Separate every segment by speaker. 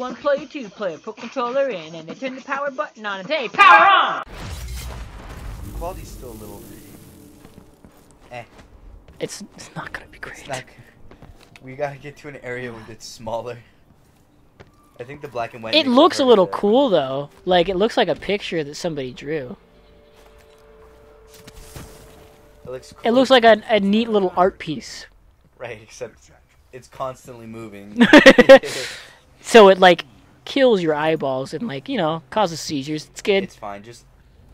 Speaker 1: one player, two player, put controller in, and they turn the power button on and say, power on!
Speaker 2: Quality's still a little. Eh.
Speaker 1: It's, it's not gonna be great.
Speaker 2: It's not. We gotta get to an area where it's smaller. I think the black and white.
Speaker 1: It looks a little
Speaker 2: there.
Speaker 1: cool though. Like it looks like a picture that somebody drew.
Speaker 2: It looks.
Speaker 1: It looks like a, a neat little art piece.
Speaker 2: Right, except it's constantly moving.
Speaker 1: So it like kills your eyeballs and like you know causes seizures. It's good.
Speaker 2: it's fine. Just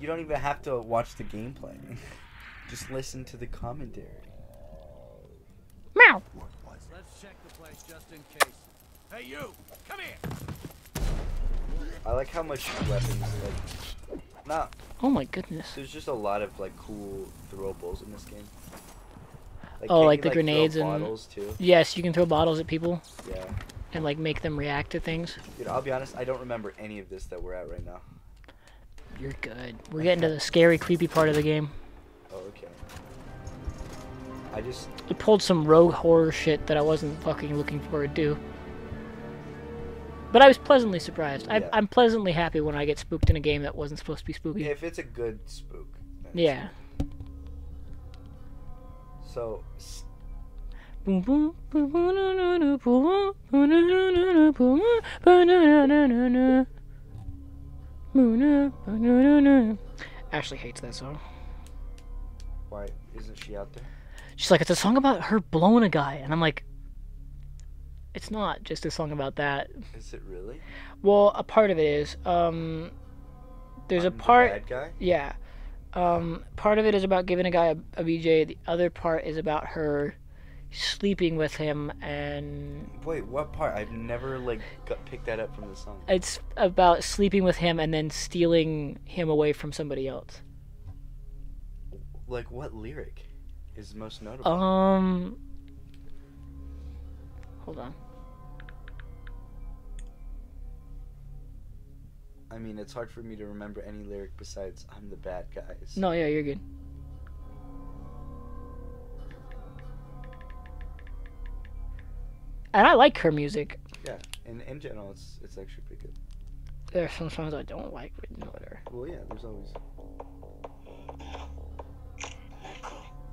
Speaker 2: you don't even have to watch the gameplay. Just listen to the commentary.
Speaker 1: Meow.
Speaker 3: Let's check the place just in case. Hey, you! Come here!
Speaker 2: I like how much weapons like. Nah,
Speaker 1: Oh my goodness.
Speaker 2: there's just a lot of like cool throwables in this game.
Speaker 1: Oh, like
Speaker 2: you,
Speaker 1: the
Speaker 2: throw
Speaker 1: grenades and-
Speaker 2: bottles too.
Speaker 1: Yes, you can throw bottles at people
Speaker 2: Yeah,
Speaker 1: and like make them react to things.
Speaker 2: dude. I'll be honest. I don't remember any of this that we're at right now.
Speaker 1: You're good. We're getting to the scary, creepy part of the game.
Speaker 2: Oh, okay. I just
Speaker 1: It pulled some rogue horror shit that I wasn't fucking looking for to. do. But I was pleasantly surprised. I,
Speaker 2: Yeah.
Speaker 1: I'm pleasantly happy when I get spooked in a game that wasn't supposed to be spooky.
Speaker 2: if it's a good spook.
Speaker 1: Yeah.
Speaker 2: So
Speaker 1: Ashley hates that song.
Speaker 2: why isn't she out there?
Speaker 1: She's like, it's a song about her blowing a guy, and I'm like, it's not just a song about that.
Speaker 2: Is it really?
Speaker 1: Well, a part of it is. Um, there's a
Speaker 2: I'm the
Speaker 1: part.
Speaker 2: Bad guy.
Speaker 1: Yeah. Um, part of it is about giving a guy a, a VJ. The other part is about her sleeping with him, and
Speaker 2: Wait, what part? I've never like got picked that up from the song.
Speaker 1: it's about sleeping with him and then stealing him away from somebody else.
Speaker 2: Like what lyric is most notable?
Speaker 1: Um. Hold on.
Speaker 2: I mean, it's hard for me to remember any lyric besides "I'm the bad guys."
Speaker 1: No, yeah, you're good. And I like her music.
Speaker 2: Yeah, in in general, it's it's actually pretty good.
Speaker 1: There are some songs I don't like written with her.
Speaker 2: Well, yeah, there's always.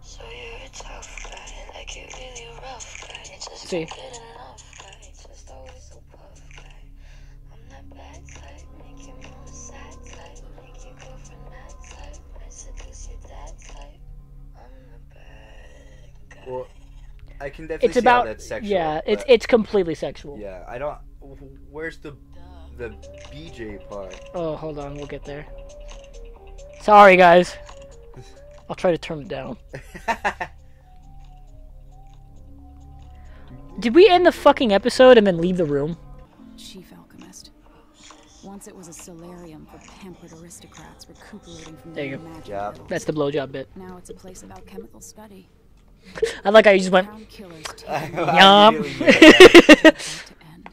Speaker 4: So you're a tough guy, like you're really a rough guy. It's just
Speaker 1: See.
Speaker 4: not good enough guy. It's just always so puff guy. I'm that bad type, make you move sad type, make your girlfriend mad type. I seduce your dad type. I'm the bad guy.
Speaker 2: Well, I can definitely
Speaker 1: It's
Speaker 2: see
Speaker 1: about
Speaker 2: how that's sexual.
Speaker 1: yeah, it's it's completely sexual.
Speaker 2: Yeah, I don't. Where's the the BJ part?
Speaker 1: Oh, hold on, we'll get there. Sorry, guys. I'll try to turn it down. Did we end the fucking episode and then leave the room?
Speaker 5: Chief alchemist. Once it was a solarium for pampered aristocrats recuperating from
Speaker 1: There
Speaker 5: their
Speaker 1: you go.
Speaker 5: magic
Speaker 2: Yeah.
Speaker 1: That's the blowjob bit.
Speaker 5: Now it's a place of alchemical study.
Speaker 1: I like how you just went.
Speaker 5: Crown killers take
Speaker 2: I
Speaker 1: Yup.
Speaker 2: immediately knew that.
Speaker 5: to end.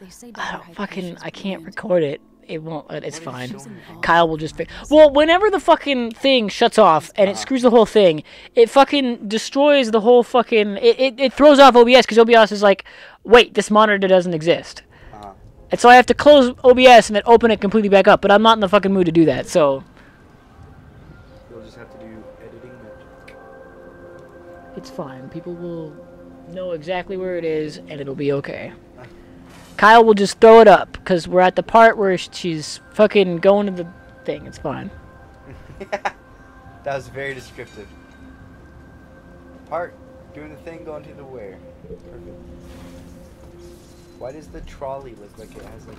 Speaker 5: They say
Speaker 1: I
Speaker 5: Dr.
Speaker 1: don't fucking. I can't record it. It won't. uh, It's
Speaker 2: What are you
Speaker 1: fine. Kyle will just. Fi- well, whenever the fucking thing shuts off and it screws the whole thing, it fucking destroys the whole fucking. It, it, it throws off OBS because OBS is like, wait, this monitor doesn't exist.
Speaker 2: Uh-huh.
Speaker 1: And so I have to close OBS and then open it completely back up. But I'm not in the fucking mood to do that. So
Speaker 2: You'll just have to do editing magic.
Speaker 1: It's fine. People will know exactly where it is and it'll be okay. Kyle will just throw it up because we're at the part where she's fucking going to the thing. It's fine.
Speaker 2: that was very descriptive. Part doing the thing, going to the where. Perfect. Why does the trolley look like it has like?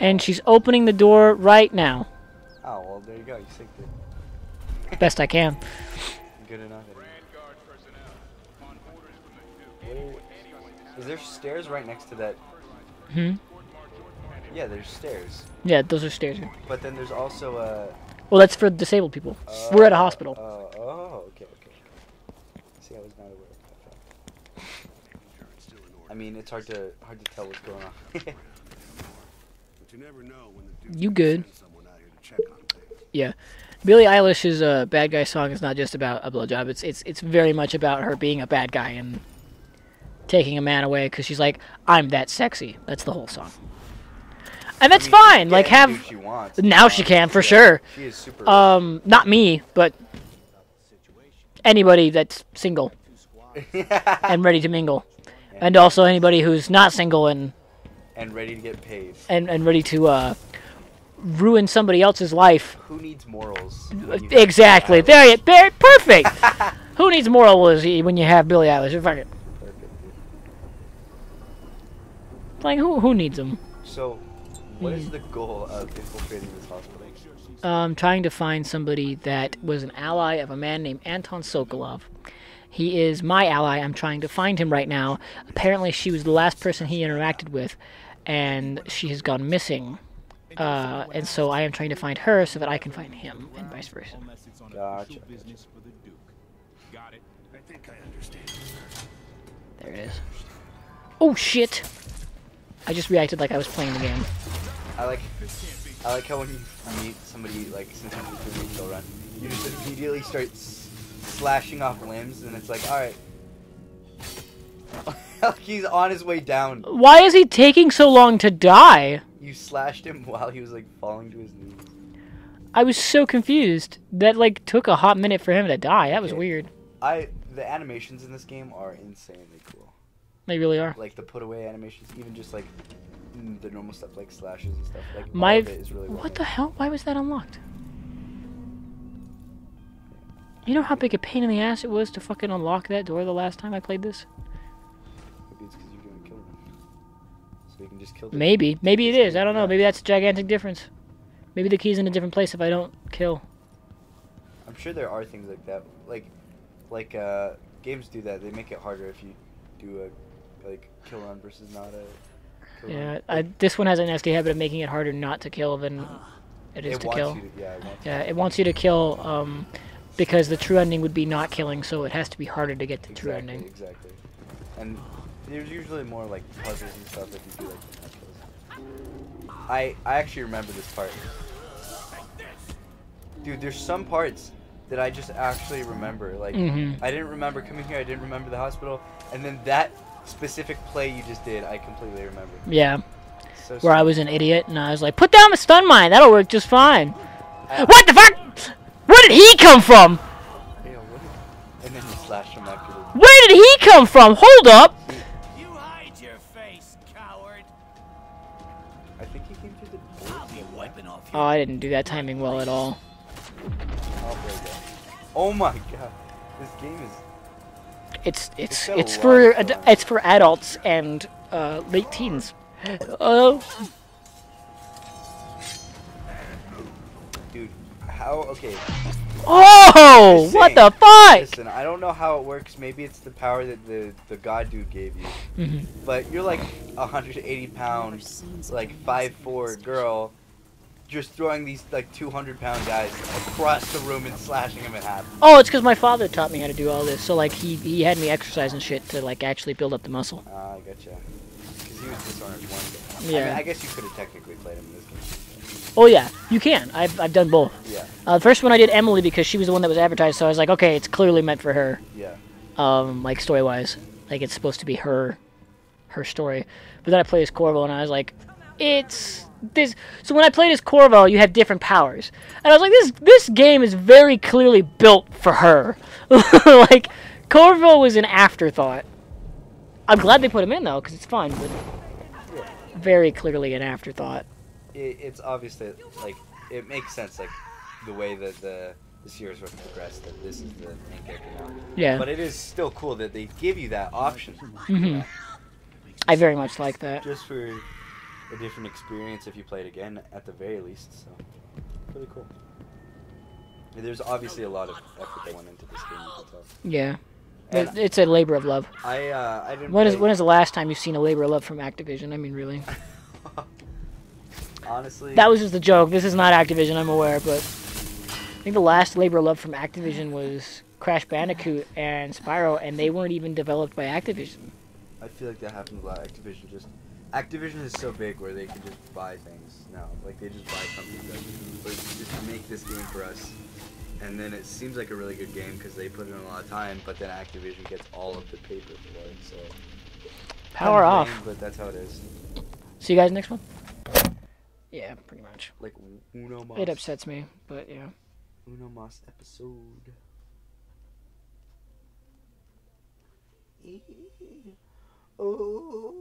Speaker 1: And she's opening the door right now.
Speaker 2: Oh well, there you go. You synced it.
Speaker 1: Best I can.
Speaker 2: Good enough. Where- Is there stairs right next to that?
Speaker 1: Hmm?
Speaker 2: Yeah, there's stairs.
Speaker 1: Yeah, those are stairs.
Speaker 2: But then there's also a.
Speaker 1: Well, that's for disabled people. We're at a hospital.
Speaker 2: Uh, oh, okay, okay. See, I was not aware of that. I mean, it's hard to hard to tell what's going on.
Speaker 3: But you never know when the
Speaker 1: You good?
Speaker 3: someone out here to check on.
Speaker 1: Yeah. Billie Eilish's uh, "Bad Guy" song is not just about a blowjob. It's it's it's very much about her being a bad guy and taking a man away because she's like, I'm that sexy. That's the whole song. And that's
Speaker 2: I mean,
Speaker 1: fine. Like have
Speaker 2: she wants.
Speaker 1: now she can for
Speaker 2: yeah,
Speaker 1: sure.
Speaker 2: She is super.
Speaker 1: Um, not me, but anybody that's single and ready to mingle, and also anybody who's not single and
Speaker 2: and ready to get paid.
Speaker 1: and, and ready to uh, ruin somebody else's life.
Speaker 2: Who needs morals? have
Speaker 1: Exactly. There, there, perfect. Who needs morals when you have Billie Eilish? Fuck it.
Speaker 2: Eilish? Perfect, dude.
Speaker 1: Like who who needs them?
Speaker 2: So, what is the goal of infiltrating this hospital?
Speaker 1: Um, trying to find somebody that was an ally of a man named Anton Sokolov. He is my ally. I'm trying to find him right now. Apparently, she was the last person he interacted with, and she has gone missing. Uh, and so I am trying to find her so that I can find him, and vice versa.
Speaker 2: Gotcha.
Speaker 3: Got it. I think I understand.
Speaker 1: There it is. Oh shit! I just reacted like I was playing the game.
Speaker 2: I like, I like how when you meet somebody like you're doing a kill run, you just immediately start s- slashing off limbs, and it's like, all right. he's on his way down.
Speaker 1: Why is he taking so long to die?
Speaker 2: You slashed him while he was like falling to his knees.
Speaker 1: I was so confused. That like took a hot minute for him to die. That was
Speaker 2: Yeah.
Speaker 1: weird.
Speaker 2: I the animations in this game are insanely cool.
Speaker 1: They really are.
Speaker 2: Like the put away animations, even just like mm, the normal stuff like slashes and stuff. Like
Speaker 1: My
Speaker 2: of it is really
Speaker 1: what the hell? Why was that unlocked? You know how big a pain in the ass it was to fucking unlock that door the last time I played this?
Speaker 2: Maybe it's because you're doing kill run. So you can just kill.
Speaker 1: Maybe. Maybe it is. I don't know. Maybe that's a gigantic difference. Maybe the key's in a different place if I don't kill.
Speaker 2: I'm sure there are things like that. Like, like uh, games do that. They make it harder if you do a like kill run versus not a. Kill
Speaker 1: Yeah. I, this one has a nasty habit of making it harder not to kill than it is
Speaker 2: it
Speaker 1: to kill.
Speaker 2: to. Yeah, it wants
Speaker 1: Yeah, it wants you to kill um, because the true ending would be not killing, so it has to be harder to get the true ending.
Speaker 2: Exactly. And there's usually more like puzzles and stuff if you do like the kills. I I actually remember this part. Dude, there's some parts that I just actually remember. Like
Speaker 1: Mhm.
Speaker 2: I didn't remember coming here. I didn't remember the hospital, and then that specific play you just did, I completely remember.
Speaker 1: Yeah,
Speaker 2: So
Speaker 1: where I was an idiot and I was like, put down the stun mine, that'll work just fine.
Speaker 2: I-
Speaker 1: What the fuck? Where did he come from?
Speaker 2: Yeah, what is- And then you slash him after the.
Speaker 1: Where did he come from? Hold up.
Speaker 3: You hide your face, coward.
Speaker 2: I think he came through the door.
Speaker 3: I'll be wiping off
Speaker 1: Oh, I didn't do that timing well at all.
Speaker 2: I'll break it. Oh my god, this game is.
Speaker 1: It's it's
Speaker 2: got a
Speaker 1: it's for ad- it's for adults and uh, late teens. Oh,
Speaker 2: Dude, how? Okay.
Speaker 1: oh, what the fuck?
Speaker 2: Listen, I don't know how it works. Maybe it's the power that the the god dude gave you.
Speaker 1: Mhm.
Speaker 2: But you're like a 180 pound, like five four girl, just throwing these like 200 pound guys across the room and slashing them in half.
Speaker 1: Oh, it's because my father taught me how to do all this. So like he he had me exercise and shit to like actually build up the muscle.
Speaker 2: Ah, I gotcha. Because he was Dishonored one. I
Speaker 1: Yeah.
Speaker 2: mean, I guess you could have technically played him in this game.
Speaker 1: Oh yeah, you can. I've I've done both.
Speaker 2: Yeah.
Speaker 1: Uh, the first one I did Emily because she was the one that was advertised, so I was like, okay, it's clearly meant for her.
Speaker 2: Yeah.
Speaker 1: Um, like story wise, like it's supposed to be her, her story. But then I played as Corvo, and I was like, it's this. So when I played as Corvo, you had different powers, and I was like, this this game is very clearly built for her. like Corvo was an afterthought. I'm glad they put him in though, because it's fun, but very clearly an afterthought.
Speaker 2: It, it's obvious that like it makes sense like the way that the the series was progressed that this is the main character now.
Speaker 1: Yeah,
Speaker 2: But it is still cool that they give you that option.
Speaker 1: Mm-hmm. I very much like that.
Speaker 2: Just for a different experience if you play it again, at the very least. So, pretty cool. There's obviously a lot of effort that went into this game. You can tell.
Speaker 1: Yeah,
Speaker 2: And
Speaker 1: it's a labor of love.
Speaker 2: I uh, I didn't.
Speaker 1: When is
Speaker 2: play-
Speaker 1: when is the last time you've seen a labor of love from Activision? I mean, really.
Speaker 2: Honestly,
Speaker 1: That was just a joke. This is not Activision, I'm aware, but I think the last labor of love from Activision was Crash Bandicoot and Spyro, and they weren't even developed by Activision.
Speaker 2: I feel like that happened a lot. Activision just Activision is so big where they can just buy things now. Like they just buy companies that like, just make this game for us. And then it seems like a really good game because they put in a lot of time, but then Activision gets all of the paper for it. So
Speaker 1: power off.
Speaker 2: But that's how it is.
Speaker 1: See you guys next one. Yeah, pretty much.
Speaker 2: Like Uno Mas.
Speaker 1: It upsets me, but yeah.
Speaker 2: Uno Mas episode. Oh.